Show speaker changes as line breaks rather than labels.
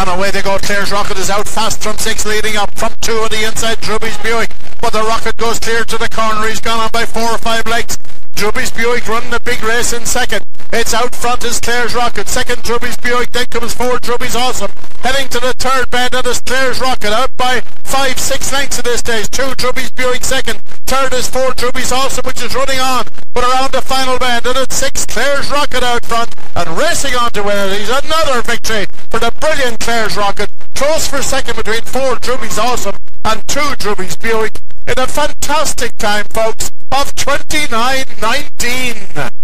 And away they go. Clare's Rocket is out fast from six, leading up from two on the inside. Droopys Buick. But the Rocket goes clear to the corner. He's gone on by four or five legs. Droopys Buick running the big race in second. It's out front is Clare's Rocket. Second Droopys Buick. Then comes forward Droopys Awesome. Heading to the third bend and it's Clare's Rocket out by five, six lengths at this stage. Two Droopys Buick second. Third is four Droopys Awesome which is running on. But around the final bend and it's six Clare's Rocket out front and racing on to win it. He's another victory for the brilliant Clare's Rocket. Close for second between four Droopys Awesome and two Droopys Buick in a fantastic time folks of 29.19.